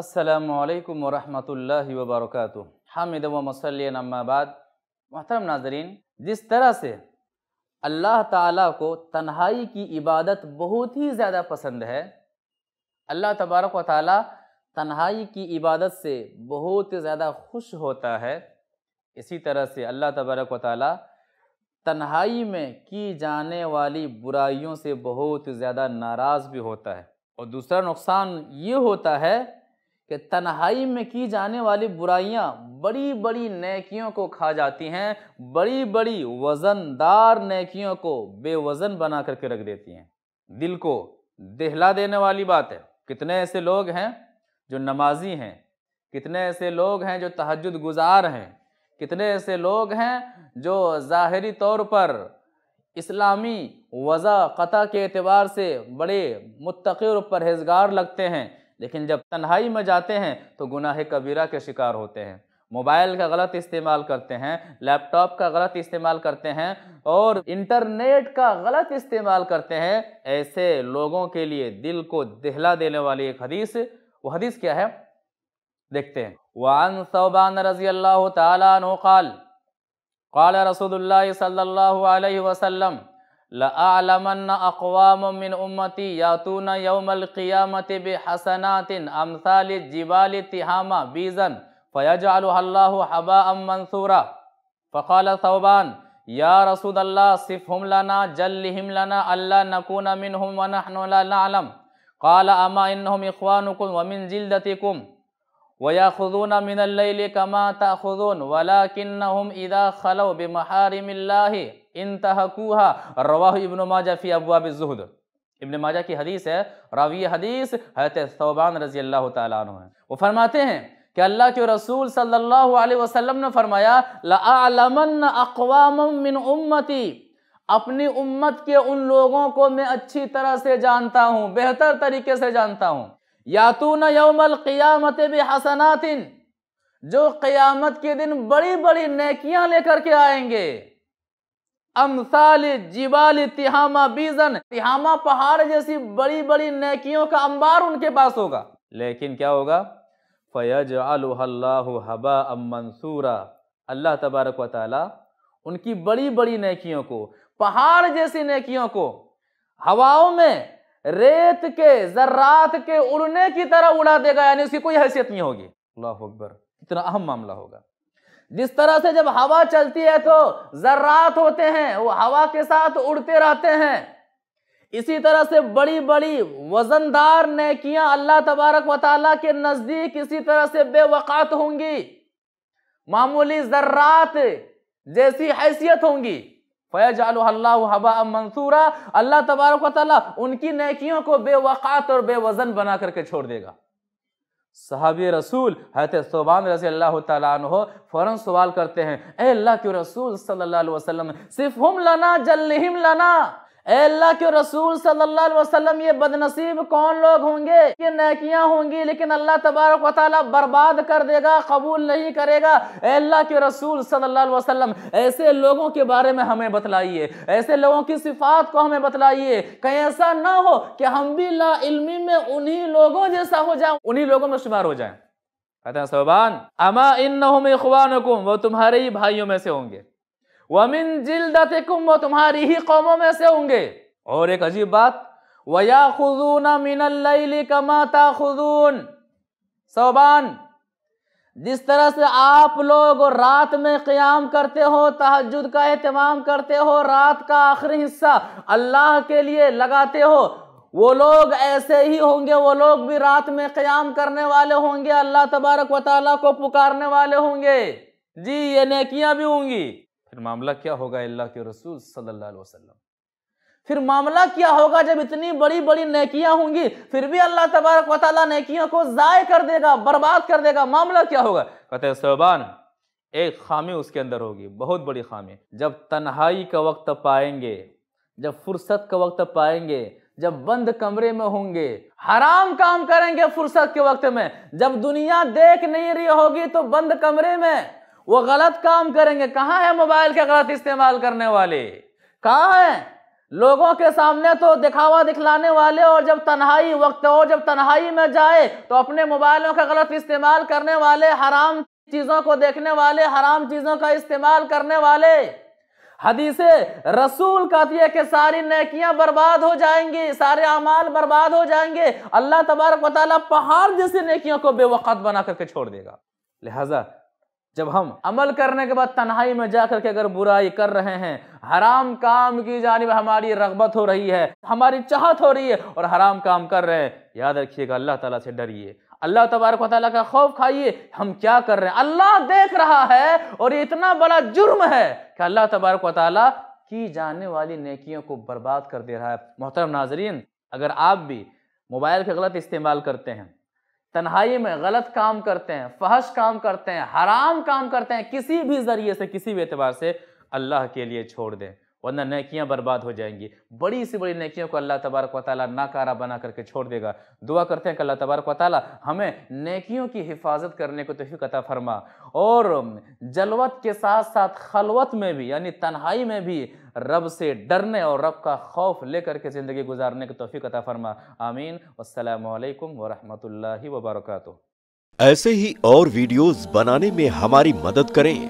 السلام علیکم ورحمۃ اللہ وبرکاتہ۔ حامد و مسلم اما بعد۔ محترم ناظرین، جس طرح سے اللہ تعالیٰ کو تنہائی کی عبادت بہت ہی زیادہ پسند ہے، اللہ تبارک و تعالیٰ تنہائی کی عبادت سے بہت زیادہ خوش ہوتا ہے۔ اسی طرح سے اللہ تبارک و تعالیٰ تنہائی میں کی جانے والی برائیوں سے بہت زیادہ ناراض بھی ہوتا ہے۔ اور دوسرا نقصان یہ ہوتا ہے کہ تنہائی میں کی جانے والی برائیاں بڑی بڑی نیکیوں کو کھا جاتی ہیں، بڑی بڑی وزن دار نیکیوں کو بے وزن بنا کر کے رکھ دیتی ہیں۔ دل کو دہلا دینے والی بات ہے۔ کتنے ایسے لوگ ہیں جو نمازی ہیں، کتنے ایسے لوگ ہیں جو تہجد گزار ہیں۔ کتنے ایسے لوگ ہیں جو ظاہری طور پر اسلامی وضع قطع کے اعتبار سے بڑے متقی اور پرہیزگار لگتے ہیں۔ لیکن جب تنہائی میں جاتے ہیں تو گناہ کبیرہ کے شکار ہوتے ہیں۔ موبائل کا غلط استعمال کرتے ہیں، لیپ ٹاپ کا غلط استعمال کرتے ہیں اور انٹرنیٹ کا غلط استعمال کرتے ہیں۔ ایسے لوگوں کے لیے دل کو دہلا دینے والی ایک حدیث، وہ حدیث کیا ہے؟ دیکھتے ہیں۔ وعن ثوبان رضی اللہ تعالیٰ عنہ قال قال رسول اللہ صلی اللہ علیہ وسلم لَأَعْلَمَنَّ أَقْوَامٌ مِّنْ أُمَّتِي يَأْتُونَ يَوْمَ الْقِيَامَةِ بِحَسَنَاتٍ أَمْثَالِ الجِّبَالِ تِهَامَ بِيزًا فَيَجْعَلُهَا اللَّهُ حَبَاءً مَنْثُورًا. فقال ثوبان يا رسول الله صفهم لنا جلهم لنا ألا نكون منهم ونحن لا نعلم. قال أما إنهم إخوانكم ومن جلدتكم. ويأخذون من الليل كما تأخذون ولكنهم إذا خلوا بمحارم الله انتهكوها رواہ ابن ماجہ فی ابواب الزہد۔ ابن ماجہ کی حدیث ہے، راوی حدیث حضرت ثوبان رضی اللہ تعالیٰ عنہ ہیں وہ فرماتے ہیں کہ اللہ کے رسول صلی اللہ علیہ وسلم نے فرمایا، لَأَعْلَمَنَّ أَقْوَامًا مِّنْ أُمَّتِي۔ اپنی امت کے ان لوگوں کو میں اچھی طرح سے جانتا ہوں، بہتر طریقے سے جانتا ہوں۔ یاتون یوم القیامت بحسنات۔ جو قیامت کے دن بڑی بڑی نیکیاں لے کر کے آئیں گے۔ امثال جبال تہامہ بیزن تہامہ پہاڑ جیسی بڑی بڑی نیکیوں کا انبار ان کے پاس ہوگا۔ لیکن کیا ہوگا؟ فَيَجْعَلُهَا اللَّهُ حَبَاءً مَنْثُورًا۔ اللہ تبارک و تعالی ان کی بڑی بڑی نیکیوں کو، پہاڑ جیسی نیکیوں کو ہواؤں میں ریت کے، ذرات کے اڑنے کی طرح اڑا دے گا یعنی اس کی کوئی حیثیت نہیں ہوگی۔ اللہ اکبر۔ اتنا اہم معاملہ ہوگا۔ جس طرح سے جب ہوا چلتی ہے تو ذرات ہوتے ہیں، وہ ہوا کے ساتھ اڑتے رہتے ہیں۔ اسی طرح سے بڑی بڑی وزندار نیکیاں اللہ تبارک و تعالیٰ کے نزدیک اسی طرح سے بے وقات ہوں گی۔ معمولی ذرات جیسی حیثیت ہوں گی۔ فَيَجْعَلُهَا اللَّهُ حَبَاءً مَنْثُورًا۔ اللہ تبارک و تعالیٰ ان کی نیکیوں کو بے وقات اور بے وزن بنا کر کے چھوڑ دے گا۔ صحابی رسول حضرت صوبان رضی اللہ تعالیٰ عنہ فوراً سوال کرتے ہیں، اے اللہ کے رسول صلی اللہ علیہ وسلم، صرف ہم لنا جلہم لنا۔ اے اللہ کے رسول صلی اللہ علیہ وسلم، یہ بدنصیب کون لوگ ہوں گے؟ یہ نیکیاں ہوں گی، لیکن اللہ تبارک و تعالیٰ برباد کر دے گا، قبول نہیں کرے گا۔ اے اللہ کے رسول صلی اللہ علیہ وسلم، ایسے لوگوں کے بارے میں ہمیں بتلائیے، ایسے لوگوں کی صفات کو ہمیں بتلائیے۔ کہیں ایسا نہ ہو کہ ہم بھی لا علمی میں انہی لوگوں جیسا ہو جائیں، انہی لوگوں میں شمار ہو جائیں۔ کہتے ہیں صحبان اما انہم اخوانکم، وہ تمہارے ہی بھائیوں میں سے ہوں گے۔ وَمِن جِلْدَتِكُمْ وہ تمہاری ہی قوموں میں سے ہوں گے۔ اور ایک عجیب بات وَيَاخُذُونَ مِنَ اللَّيْلِ كَمَا تَاخُذُونَ صوبان، جس طرح سے آپ لوگ رات میں قیام کرتے ہو تحجد کا اہتمام کرتے ہو، رات کا آخری حصہ اللہ کے لیے لگاتے ہو، وہ لوگ ایسے ہی ہوں گے، وہ لوگ بھی رات میں قیام کرنے والے ہوں گے، اللہ تبارک و تعالیٰ کو پکارنے والے ہوں گے۔ جی یہ نیکیاں بھی ہوں گی۔ معاملہ کیا ہوگا اللہ کے رسول صلی اللہ علیہ وسلم؟ پھر معاملہ کیا ہوگا جب اتنی بڑی بڑی نیکیاں ہوں گی، پھر بھی اللہ تبارک و تعالیٰ نیکیوں کو ضائع کر دے گا، برباد کر دے گا، معاملہ کیا ہوگا؟ کہتے ہیں صحبان ایک خامی اس کے اندر ہوگی، بہت بڑی خامی۔ جب تنہائی کا وقت پائیں گے، جب فرصت کا وقت پائیں گے، جب بند کمرے میں ہوں گے، حرام کام کریں گے فرصت کے وقت میں۔ جب دنیا دیکھ نہیں رہی ہوگی تو بند کمرے میں۔ وہ غلط کام کریں گے۔ کہاں ہے موبائل کا غلط استعمال کرنے والے؟ کہاں ہیں؟ لوگوں کے سامنے تو دکھاوا دکھلانے والے اور جب تنہائی وقت ہو جب تنہائی میں جائے تو اپنے موبائلوں کا غلط استعمال کرنے والے، حرام چیزوں کو دیکھنے والے، حرام چیزوں کا استعمال کرنے والے۔ حدیث رسول کہتی ہے کہ ساری نیکیاں برباد ہو جائیں گی، سارے اعمال برباد ہو جائیں گے۔ اللہ تبارک و تعالیٰ پہاڑ جیسی نیکیوں کو بے وقت بنا کر کے چھوڑ دے گا۔ لہٰذا جب ہم عمل کرنے کے بعد تنہائی میں جا کر کے اگر برائی کر رہے ہیں، حرام کام کی جانب ہماری رغبت ہو رہی ہے، ہماری چاہت ہو رہی ہے اور حرام کام کر رہے ہیں۔ یاد رکھیے گا، اللہ تعالیٰ سے ڈریے۔ اللہ تبارک و تعالیٰ کا خوف کھائیے، ہم کیا کر رہے ہیں؟ اللہ دیکھ رہا ہے اور یہ اتنا بڑا جرم ہے کہ اللہ تبارک و تعالیٰ کی جانے والی نیکیوں کو برباد کر دے رہا ہے۔ محترم ناظرین، اگر آپ بھی موبائل کے غلط استعمال کرتے ہیں تنہائی میں غلط کام کرتے ہیں، فحش کام کرتے ہیں، حرام کام کرتے ہیں، کسی بھی ذریعے سے، کسی بھی اعتبار سے اللہ کے لیے چھوڑ دیں۔ ورنہ نیکیاں برباد ہو جائیں گی۔ بڑی سی بڑی نیکیوں کو اللہ تبارک و تعالیٰ ناکارہ بنا کر کے چھوڑ دے گا۔ دعا کرتے ہیں کہ اللہ تبارک و تعالیٰ ہمیں نیکیوں کی حفاظت کرنے کو توفیق عطا فرما۔ اور جلوت کے ساتھ ساتھ خلوت میں بھی یعنی تنہائی میں بھی رب سے ڈرنے اور رب کا خوف لے کر کے زندگی گزارنے کی توفیق عطا فرما۔ آمین۔ والسلام علیکم ورحمۃ اللہ وبرکاتہ۔ ایسے ہی اور ویڈیوز بنانے میں ہماری مدد کریں۔